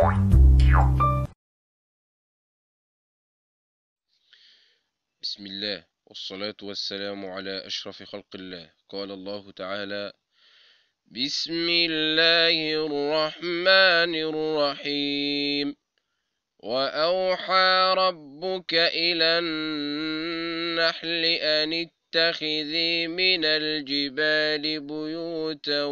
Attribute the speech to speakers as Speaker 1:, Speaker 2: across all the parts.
Speaker 1: بسم الله والصلاة والسلام على أشرف خلق الله. قال الله تعالى بسم الله الرحمن الرحيم. وأوحى ربك إلى النحل أن اتخذي من الجبال بيوتا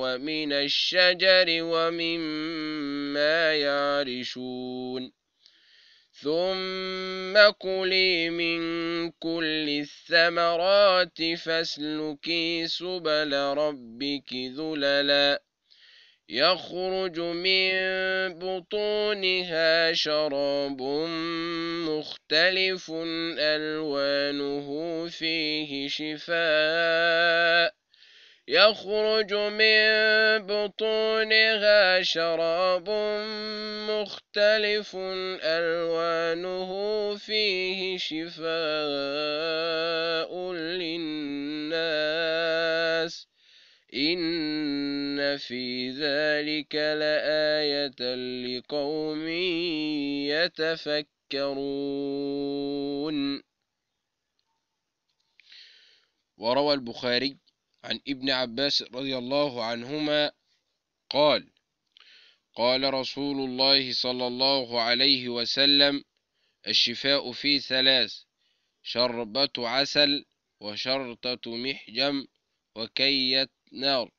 Speaker 1: ومن الشجر ومما يعرشون. ثم كلي من كل الثمرات فاسلكي سبل ربك ذللا. يخرج من بطونها شراب مختلف ألوانه فيه شفاء. يخرج من بطونها شراب مختلف ألوانه فيه شفاء للناس. إن في ذلك لآية لقوم يتفكرون وروى البخاري عن ابن عباس رضي الله عنهما قال قال رسول الله صلى الله عليه وسلم الشفاء في ثلاث شربة عسل وشرطة محجم وكية نار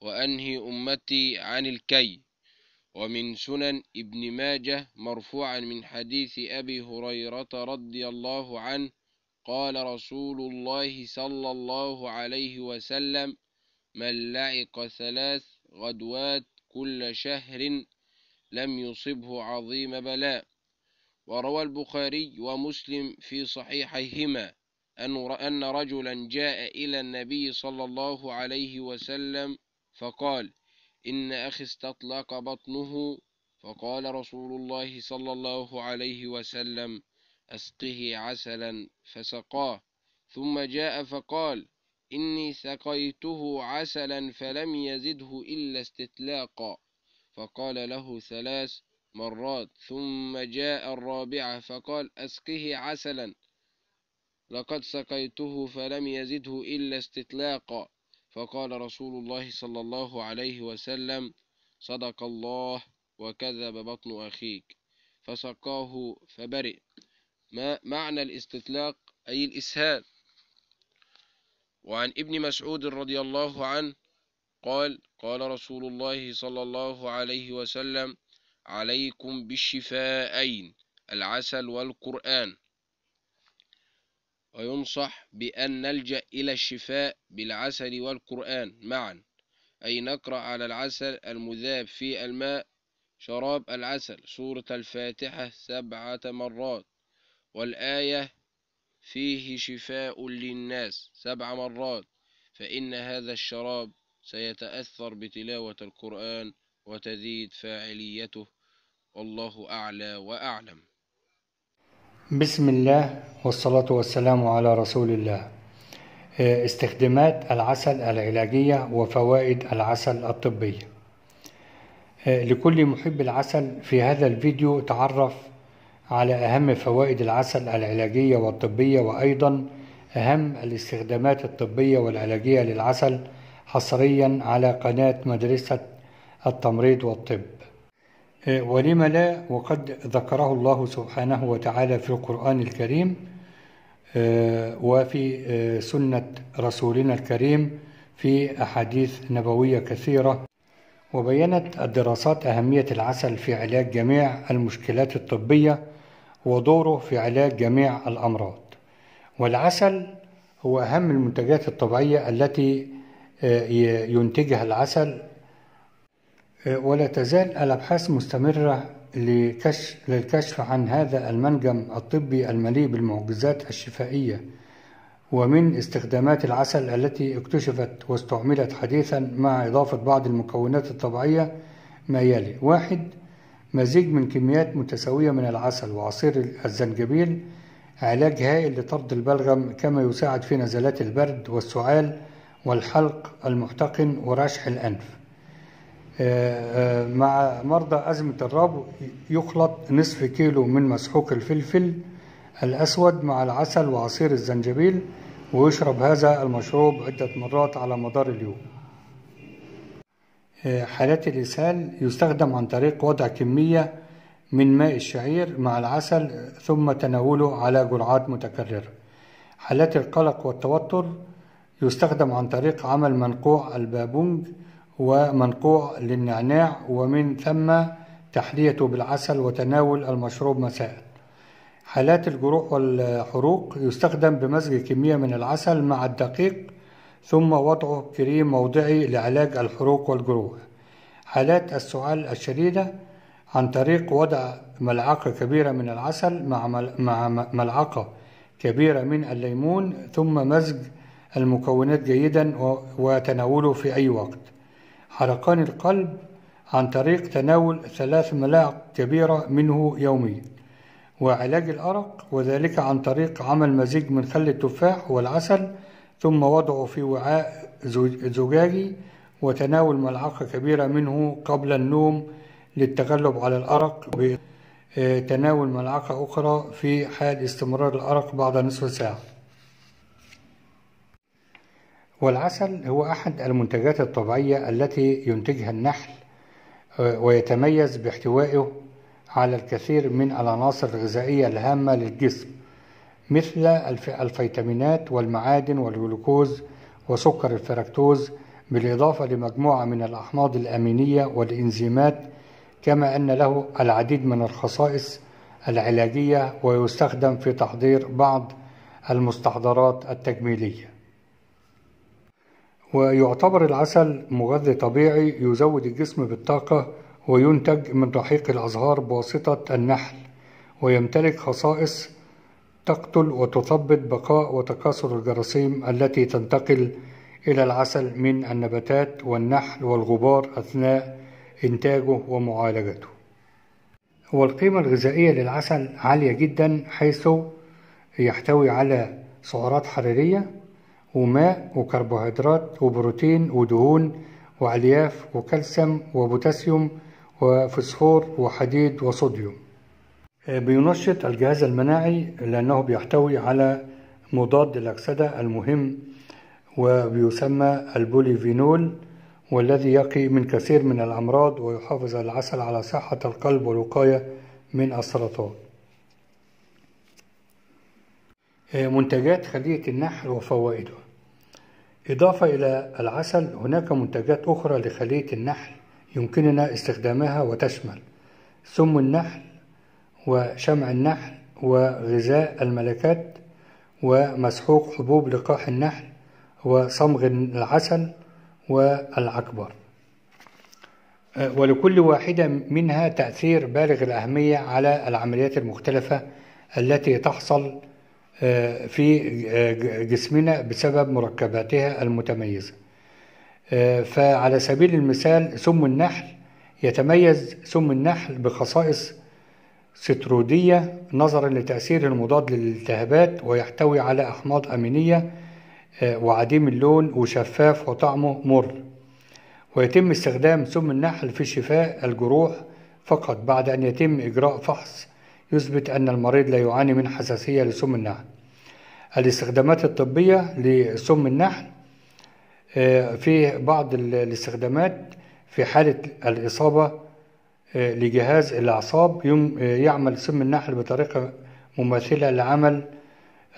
Speaker 1: وأنهي أمتي عن الكي. ومن سنن ابن ماجه مرفوعا من حديث أبي هريرة رضي الله عنه قال رسول الله صلى الله عليه وسلم من لعق ثلاث غدوات كل شهر لم يصبه عظيم بلاء وروى البخاري ومسلم في صحيحيهما. أن رجلا جاء إلى النبي صلى الله عليه وسلم فقال إن أخي استطلق بطنه. فقال رسول الله صلى الله عليه وسلم أسقه عسلا فسقاه. ثم جاء فقال إني سقيته عسلا فلم يزده إلا استتلاقا فقال له ثلاث مرات. ثم جاء الرابعة فقال أسقه عسلا لقد سقيته فلم يزده إلا استتلاقا فقال رسول الله صلى الله عليه وسلم صدق الله وكذب بطن أخيك. فسقاه فبرئ. ما معنى الاستطلاق؟ أي الإسهال. وعن ابن مسعود رضي الله عنه قال قال رسول الله صلى الله عليه وسلم عليكم بالشفاءين العسل والقرآن. وينصح بأن نلجأ إلى الشفاء بالعسل والقرآن. معا. أي نقرأ على العسل المذاب في الماء شراب العسل. سورة الفاتحة سبعة مرات. والآية فيه شفاء للناس سبع مرات. فإن هذا الشراب سيتأثر بتلاوة القرآن وتزيد فاعليته. والله أعلى وأعلم.
Speaker 2: بسم الله والصلاة والسلام على رسول الله استخدامات العسل العلاجية وفوائد العسل الطبية لكل محب العسل في هذا الفيديو تعرف على أهم فوائد العسل العلاجية والطبية وأيضا أهم الاستخدامات الطبية والعلاجية للعسل حصريا على قناة مدرسة التمريض والطب ولم لا وقد ذكره الله سبحانه وتعالى في القرآن الكريم وفي سنة رسولنا الكريم في أحاديث نبوية كثيرة وبينت الدراسات أهمية العسل في علاج جميع المشكلات الطبية ودوره في علاج جميع الأمراض. والعسل هو أهم المنتجات الطبيعية التي ينتجها العسل ولا تزال الأبحاث مستمرة لكشف للكشف عن هذا المنجم الطبي المليء بالمعجزات الشفائية ومن استخدامات العسل التي اكتشفت واستعملت حديثا مع إضافة بعض المكونات الطبيعية ما يلي. واحد مزيج من كميات متساوية من العسل وعصير الزنجبيل علاج هائل لطرد البلغم كما يساعد في نزلات البرد والسعال والحلق المحتقن ورشح الأنف. مع مرضى أزمة الربو يخلط نصف كيلو من مسحوق الفلفل الأسود مع العسل وعصير الزنجبيل ويشرب هذا المشروب عدة مرات على مدار اليوم. آه، حالات الإسهال يستخدم عن طريق وضع كمية من ماء الشعير مع العسل ثم تناوله على جرعات متكررة. حالات القلق والتوتر يستخدم عن طريق عمل منقوع البابونج ومنقوع للنعناع ومن ثم تحليته بالعسل وتناول المشروب مساء. حالات الجروح والحروق يستخدم بمزج كمية من العسل مع الدقيق ثم وضعه كريم موضعي لعلاج الحروق والجروح. حالات السعال الشديدة عن طريق وضع ملعقة كبيرة من العسل مع ملعقة كبيرة من الليمون ثم مزج المكونات جيدا وتناوله في أي وقت. حرقان القلب عن طريق تناول ثلاث ملاعق كبيرة منه يوميا وعلاج الأرق وذلك عن طريق عمل مزيج من خل التفاح والعسل ثم وضعه في وعاء زج- زجاجي وتناول ملعقة كبيرة منه قبل النوم للتغلب على الأرق وتناول ملعقة أخرى في حال استمرار الأرق بعد نصف ساعة. والعسل هو أحد المنتجات الطبيعية التي ينتجها النحل آه، ويتميز باحتوائه على الكثير من العناصر الغذائية الهامة للجسم مثل الف- الفيتامينات والمعادن والجلوكوز وسكر الفركتوز بالإضافة لمجموعة من الأحماض الأمينية والإنزيمات كما أن له العديد من الخصائص العلاجية ويستخدم في تحضير بعض المستحضرات التجميلية. ويعتبر العسل مغذي طبيعي يزود الجسم بالطاقة وينتج من رحيق الأزهار بواسطة النحل ويمتلك خصائص تقتل وتثبط بقاء وتكاثر الجراثيم التي تنتقل إلى العسل من النباتات والنحل والغبار أثناء إنتاجه ومعالجته. والقيمة الغذائية للعسل عالية جدا حيث يحتوي على سعرات حرارية وماء وكربوهيدرات وبروتين ودهون وألياف وكالسيوم وبوتاسيوم وفسفور وحديد وصوديوم. بينشط الجهاز المناعي لأنه بيحتوي على مضاد الأكسدة المهم وبيسمى البوليفينول والذي يقي من كثير من الأمراض ويحافظ العسل على صحة القلب والوقاية من السرطان. منتجات خلية النحل وفوائده. إضافة إلى العسل هناك منتجات أخرى لخلية النحل يمكننا استخدامها وتشمل سم النحل وشمع النحل وغذاء الملكات ومسحوق حبوب لقاح النحل وصمغ العسل والعكبر. ولكل واحدة منها تأثير بالغ الأهمية على العمليات المختلفة التي تحصل في جسمنا بسبب مركباتها المتميزة. فعلى سبيل المثال سم النحل يتميز سم النحل بخصائص سترودية نظرا لتأثير المضاد للالتهابات ويحتوي على أحماض أمينية وعديم اللون وشفاف وطعمه مر. ويتم استخدام سم النحل في شفاء الجروح فقط بعد أن يتم إجراء فحص. يثبت أن المريض لا يعاني من حساسية لسم النحل. الاستخدامات الطبية لسم النحل في بعض الاستخدامات في حالة الإصابة لجهاز الأعصاب يعمل سم النحل بطريقة مماثلة لعمل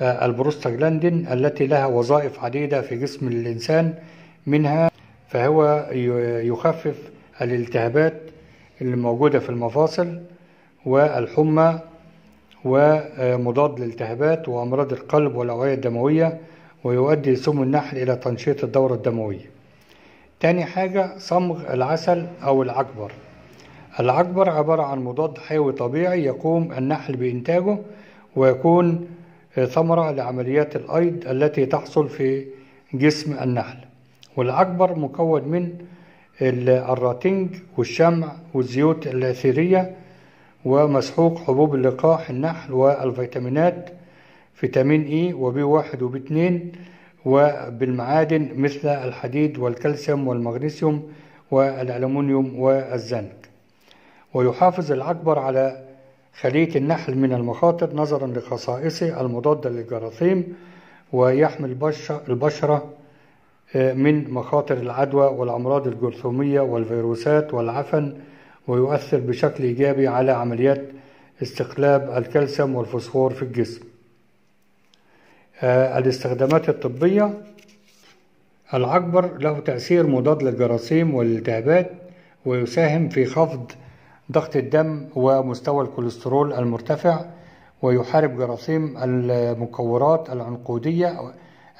Speaker 2: البروستاجلاندين التي لها وظائف عديدة في جسم الإنسان منها فهو يخفف الالتهابات الموجودة في المفاصل والحمى ومضاد للالتهابات وأمراض القلب والأوعية الدموية ويؤدي سم النحل إلى تنشيط الدورة الدموية. تاني حاجة صمغ العسل أو العكبر. العكبر عبارة عن مضاد حيوي طبيعي يقوم النحل بإنتاجه ويكون ثمرة لعمليات الأيض التي تحصل في جسم النحل. والعكبر مكون من الراتنج والشمع والزيوت الأثيرية ومسحوق حبوب اللقاح النحل والفيتامينات فيتامين إي وبي واحد وبي اتنين وبالمعادن مثل الحديد والكالسيوم والمغنيسيوم والألمنيوم والزنك. ويحافظ العكبر على خلية النحل من المخاطر نظرا لخصائصه المضادة للجراثيم ويحمي البشرة, البشرة من مخاطر العدوى والأمراض الجرثومية والفيروسات والعفن ويؤثر بشكل إيجابي على عمليات استقلاب الكالسيوم والفوسفور في الجسم. الاستخدامات الطبية العكبر له تأثير مضاد للجراثيم والالتهابات ويساهم في خفض ضغط الدم ومستوى الكوليسترول المرتفع ويحارب جراثيم المكورات العنقودية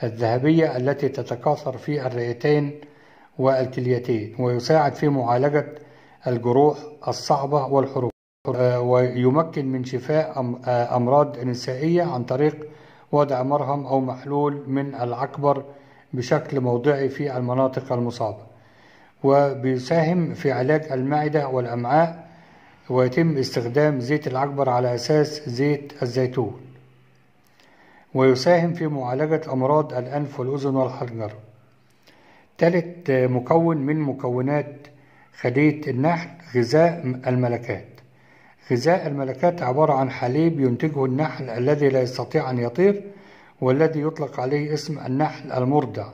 Speaker 2: الذهبية التي تتكاثر في الرئتين والكليتين ويساعد في معالجة الجروح الصعبة والحروق. ويمكن من شفاء أمراض نسائية عن طريق وضع مرهم أو محلول من العكبر بشكل موضعي في المناطق المصابة. وبيساهم في علاج المعدة والأمعاء ويتم استخدام زيت العكبر على أساس زيت الزيتون. ويساهم في معالجة أمراض الأنف والأذن والحنجرة ثالث مكون من مكونات خلية النحل غذاء الملكات. غذاء الملكات عبارة عن حليب ينتجه النحل الذي لا يستطيع أن يطير والذي يطلق عليه اسم النحل المرضع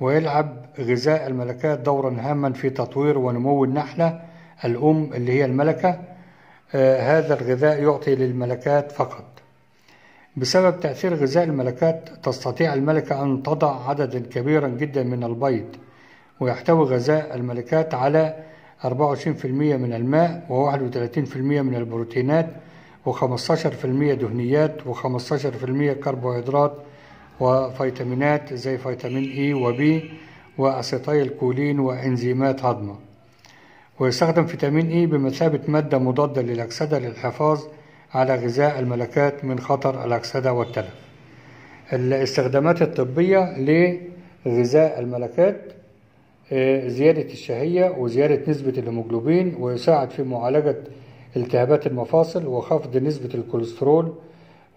Speaker 2: ويلعب غذاء الملكات دورا هاما في تطوير ونمو النحلة الأم اللي هي الملكة. آه هذا الغذاء يعطي للملكات فقط. بسبب تأثير غذاء الملكات تستطيع الملكة أن تضع عددا كبيرا جدا من البيض. ويحتوي غذاء الملكات على 24% من الماء و31% من البروتينات و15% دهنيات و15% كربوهيدرات وفيتامينات زي فيتامين إي وبي واسيتايل كولين وإنزيمات هاضمة ويستخدم فيتامين إي بمثابة مادة مضادة للأكسدة للحفاظ على غذاء الملكات من خطر الأكسدة والتلف. الاستخدامات الطبية لغذاء الملكات زيادة الشهية وزيادة نسبة الهيموجلوبين ويساعد في معالجة التهابات المفاصل وخفض نسبة الكوليسترول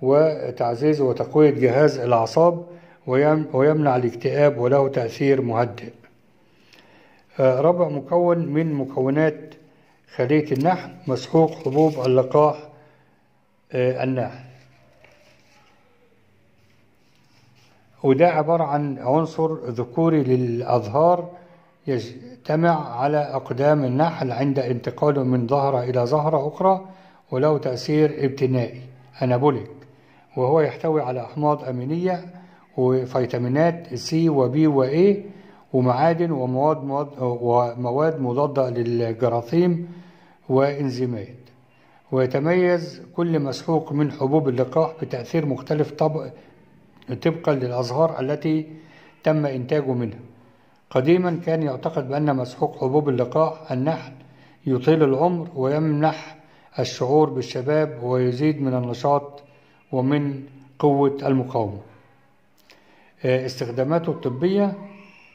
Speaker 2: وتعزيز وتقوية جهاز الأعصاب ويمنع الاكتئاب وله تأثير مهدئ. رابع مكون من مكونات خلية النحل مسحوق حبوب اللقاح النحل. وده عبارة عن عنصر ذكوري للأظهار يجتمع على أقدام النحل عند انتقاله من زهرة إلى زهرة أخرى وله تأثير ابتنائي. أنابوليك وهو يحتوي على أحماض أمينية وفيتامينات سي وبي وإي ومعادن ومواد ومواد مضادة للجراثيم وإنزيمات. ويتميز كل مسحوق من حبوب اللقاح بتأثير مختلف طب... طبقا للأزهار التي تم إنتاجه منها. قديما كان يعتقد بأن مسحوق حبوب اللقاح النحل يطيل العمر ويمنح الشعور بالشباب ويزيد من النشاط ومن قوة المقاومة. استخداماته الطبية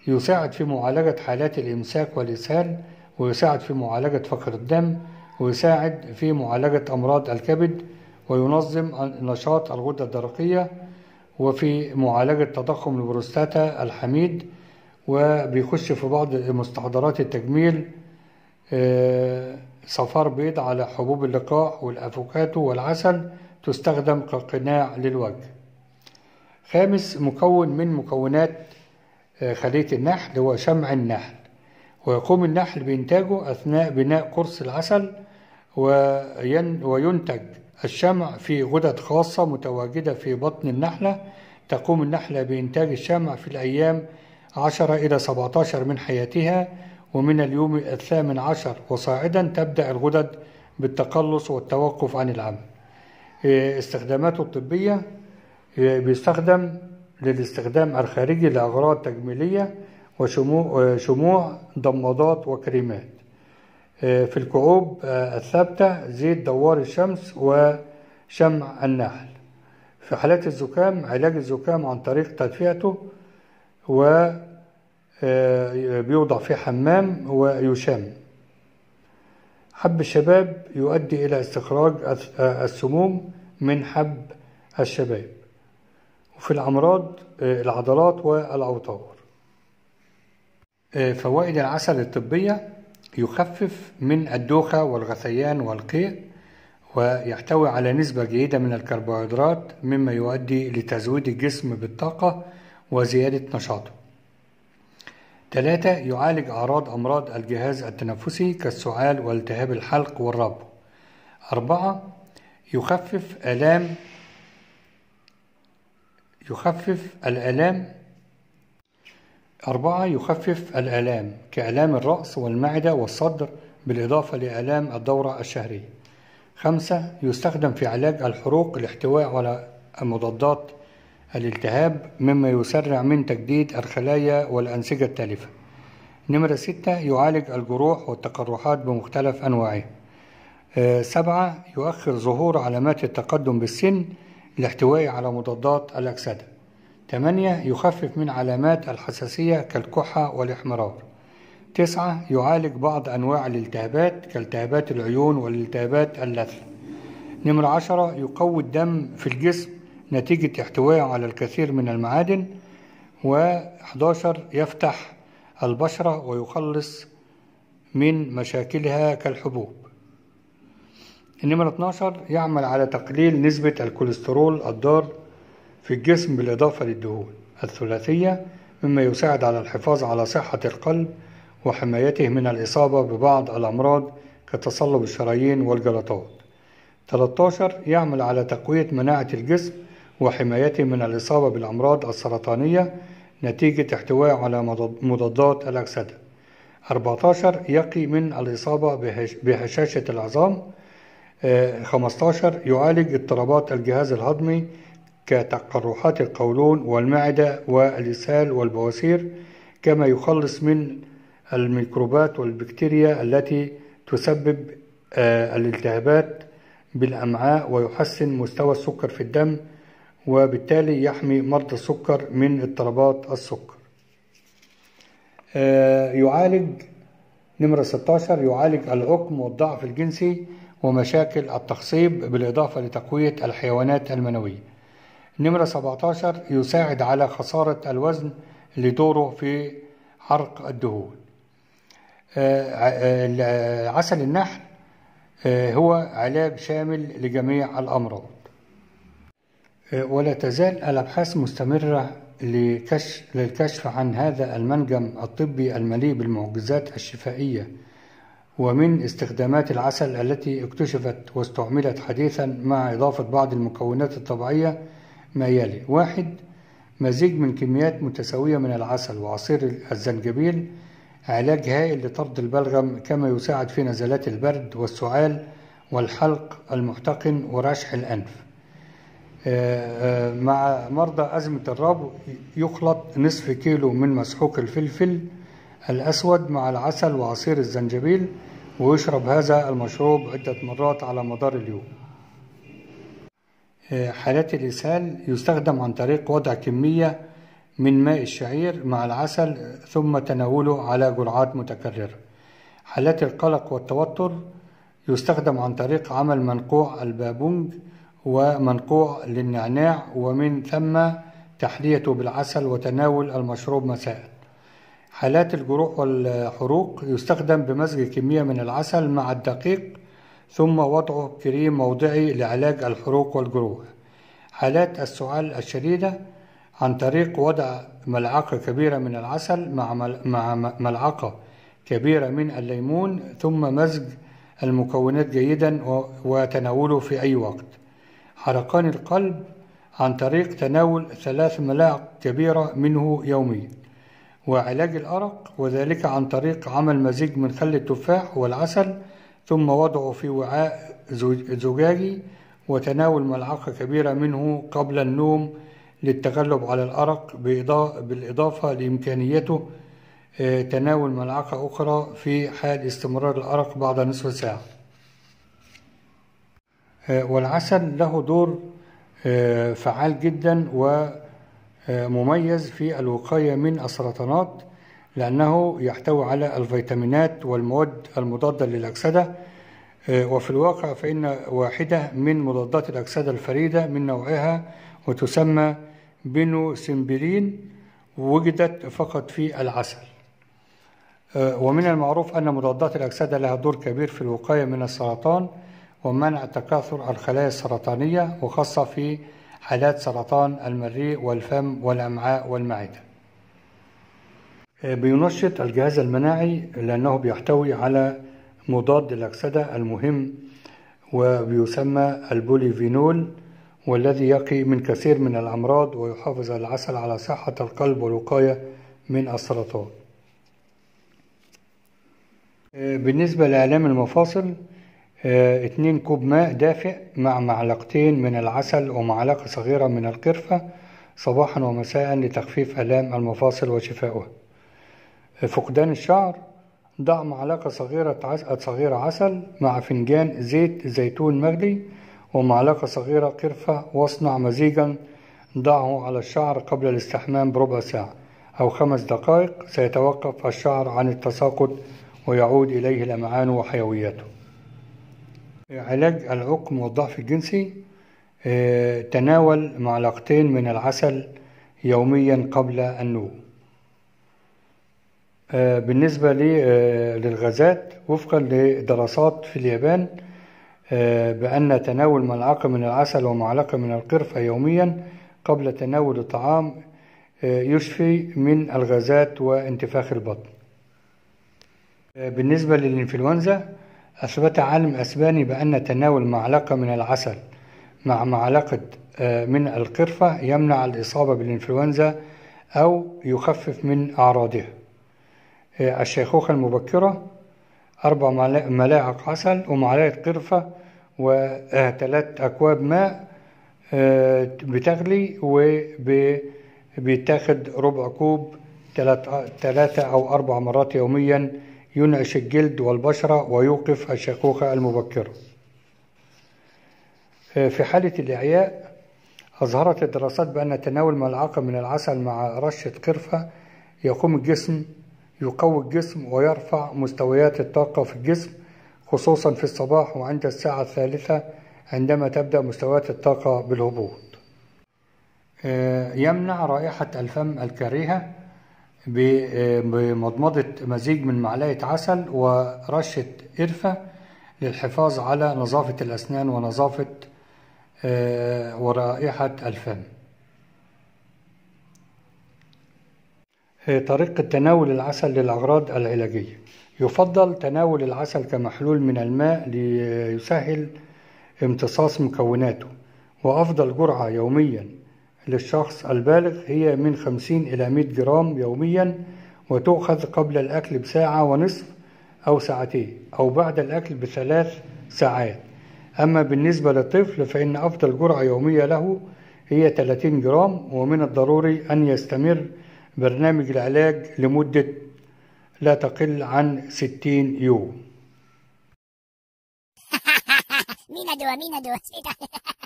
Speaker 2: يساعد في معالجة حالات الإمساك والإسهال ويساعد في معالجة فقر الدم ويساعد في معالجة أمراض الكبد وينظم نشاط الغدة الدرقية وفي معالجة تضخم البروستاتا الحميد وبيخش في بعض مستحضرات التجميل صفار بيض على حبوب اللقاح والأفوكاتو والعسل تستخدم كقناع للوجه. خامس مكون من مكونات خلية النحل هو شمع النحل. ويقوم النحل بإنتاجه أثناء بناء قرص العسل وينتج الشمع في غدد خاصة متواجدة في بطن النحلة. تقوم النحلة بإنتاج الشمع في الأيام عشرة إلى 17 من حياتها ومن اليوم الثامن عشر وصاعدا تبدأ الغدد بالتقلص والتوقف عن العمل. استخداماته الطبية بيستخدم للاستخدام الخارجي لأغراض تجميلية وشموع ضمادات وكريمات. في الكعوب الثابتة زيت دوار الشمس وشمع النحل. في حالات الزكام علاج الزكام عن طريق تدفئته وبيوضع في حمام ويشم حب الشباب يؤدي إلى استخراج السموم من حب الشباب. وفي الأمراض العضلات والأوتار. فوائد العسل الطبية يخفف من الدوخة والغثيان والقيء ويحتوي على نسبة جيدة من الكربوهيدرات مما يؤدي لتزويد الجسم بالطاقة وزيادة نشاطه. ثلاثة يعالج أعراض أمراض الجهاز التنفسي كالسعال والتهاب الحلق والربو. أربعة يخفف آلام يخفف الآلام. أربعة يخفف الآلام كآلام الرأس والمعدة والصدر بالإضافة لآلام الدورة الشهرية. خمسة يستخدم في علاج الحروق الاحتواء على مضادات الالتهاب مما يسرع من تجديد الخلايا والأنسجة التالفة. نمرة ستة يعالج الجروح والتقرحات بمختلف أنواعها آه، سبعة يؤخر ظهور علامات التقدم بالسن لاحتوائه على مضادات الأكسدة. ثمانية يخفف من علامات الحساسية كالكحة والإحمرار. تسعة يعالج بعض أنواع الالتهابات كالتهابات العيون والالتهابات اللثة. نمرة عشرة يقوي الدم في الجسم نتيجة احتوائه على الكثير من المعادن و11 يفتح البشرة ويخلص من مشاكلها كالحبوب. النمرة 12 يعمل على تقليل نسبة الكوليسترول الضار في الجسم بالإضافة للدهون الثلاثية مما يساعد على الحفاظ على صحة القلب وحمايته من الإصابة ببعض الأمراض كتصلب الشرايين والجلطات. 13 يعمل على تقوية مناعة الجسم وحمايته من الإصابة بالأمراض السرطانية نتيجة احتوائه على مضاد- مضادات الأكسدة. 14 يقي من الإصابة بهش- بهشاشة العظام. آه، 15 يعالج اضطرابات الجهاز الهضمي كتقرحات القولون والمعدة والإسهال والبواسير كما يخلص من الميكروبات والبكتيريا التي تسبب آه، الالتهابات بالأمعاء ويحسن مستوى السكر في الدم وبالتالي يحمي مرضى السكر من اضطرابات السكر. آه، يعالج نمرة 16 يعالج العقم والضعف الجنسي ومشاكل التخصيب بالإضافة لتقوية الحيوانات المنوية. نمرة 17 يساعد على خسارة الوزن لدوره في حرق الدهون. آه، آه، عسل النحل هو علاج شامل لجميع الأمراض. ولا تزال الأبحاث مستمرة لكشف للكشف عن هذا المنجم الطبي المليء بالمعجزات الشفائية ومن استخدامات العسل التي اكتشفت واستعملت حديثا مع إضافة بعض المكونات الطبيعية ما يلي. واحد مزيج من كميات متساوية من العسل وعصير الزنجبيل علاج هائل لطرد البلغم كما يساعد في نزلات البرد والسعال والحلق المحتقن ورشح الأنف. مع مرضى أزمة الربو يخلط نصف كيلو من مسحوق الفلفل الأسود مع العسل وعصير الزنجبيل ويشرب هذا المشروب عدة مرات على مدار اليوم. آه، حالات الإسهال يستخدم عن طريق وضع كمية من ماء الشعير مع العسل ثم تناوله على جرعات متكررة. حالات القلق والتوتر يستخدم عن طريق عمل منقوع البابونج ومنقوع للنعناع ومن ثم تحليته بالعسل وتناول المشروب مساء. حالات الجروح والحروق يستخدم بمزج كمية من العسل مع الدقيق ثم وضعه كريم موضعي لعلاج الحروق والجروح. حالات السعال الشديدة عن طريق وضع ملعقة كبيرة من العسل مع ملعقة كبيرة من الليمون ثم مزج المكونات جيدا وتناوله في أي وقت. حرقان القلب عن طريق تناول ثلاث ملاعق كبيرة منه يوميا وعلاج الأرق وذلك عن طريق عمل مزيج من خل التفاح والعسل ثم وضعه في وعاء زجاجي وتناول ملعقة كبيرة منه قبل النوم للتغلب على الأرق بالإضافة لإمكانيته آه، تناول ملعقة أخرى في حال استمرار الأرق بعد نصف ساعة. والعسل له دور آه، فعال جدا ومميز في الوقاية من السرطانات لأنه يحتوي على الفيتامينات والمواد المضادة للأكسدة. آه، وفي الواقع فإن واحدة من مضادات الأكسدة الفريدة من نوعها وتسمى بينوسمبرين وجدت فقط في العسل. آه، ومن المعروف أن مضادات الأكسدة لها دور كبير في الوقاية من السرطان. ومنع تكاثر الخلايا السرطانية وخاصة في حالات سرطان المريء والفم والأمعاء والمعدة. آه، بينشط الجهاز المناعي لأنه بيحتوي على مضاد الأكسدة المهم وبيسمى البوليفينول والذي يقي من كثير من الأمراض ويحافظ العسل على صحة القلب والوقاية من السرطان. آه، بالنسبة لآلام المفاصل اتنين كوب ماء دافئ مع معلقتين من العسل ومعلقة صغيرة من القرفة صباحا ومساء لتخفيف آلام المفاصل وشفائها آه، فقدان الشعر ضع معلقة صغيرة عس- صغيرة عسل مع فنجان زيت زيتون مغلي ومعلقة صغيرة قرفة واصنع مزيجا ضعه على الشعر قبل الاستحمام بربع ساعة أو خمس دقائق سيتوقف الشعر عن التساقط ويعود إليه الأمعان وحيويته علاج العقم والضعف الجنسي آه، تناول معلقتين من العسل يوميا قبل النوم. آه، بالنسبة آه، للغازات وفقا لدراسات في اليابان بأن تناول ملعقة من العسل ومعلقة من القرفة يوميا قبل تناول الطعام يشفي من الغازات وانتفاخ البطن. بالنسبة للإنفلونزا أثبت عالم أسباني بأن تناول معلقة من العسل مع معلقة آه، من القرفة يمنع الإصابة بالإنفلونزا أو يخفف من أعراضها. آه، الشيخوخة المبكرة أربع ملا- ملاعق عسل ومعلقة قرفة وثلاث أكواب ماء آه، بتغلي وبيتاخد ربع كوب ثلاثة أو أربع مرات يوميا ينعش الجلد والبشرة ويوقف الشيخوخة المبكرة. آه، في حالة الإعياء أظهرت الدراسات بأن تناول ملعقة من العسل مع رشة قرفة يقوم الجسم يقوي الجسم ويرفع مستويات الطاقة في الجسم خصوصا في الصباح وعند الساعة الثالثة عندما تبدأ مستويات الطاقة بالهبوط. آه، يمنع رائحة الفم الكريهة. بمضمضة مزيج من معلقة عسل ورشة قرفة للحفاظ على نظافة الأسنان ونظافة آه، ورائحة الفم. آه، طريقة تناول العسل للأغراض العلاجية. يفضل تناول العسل كمحلول من الماء ليسهل امتصاص مكوناته وأفضل جرعة يوميا للشخص البالغ هي من 50 إلى 100 جرام يوميا وتؤخذ قبل الأكل بساعة ونصف أو ساعتين أو بعد الأكل بثلاث ساعات. أما بالنسبة للطفل فإن أفضل جرعة يومية له هي 30 جرام ومن الضروري أن يستمر برنامج العلاج لمدة لا تقل عن 60 يوم.